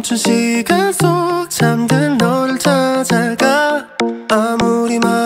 멈춘 시간 속 잠든 너를 찾아가. 아무리 말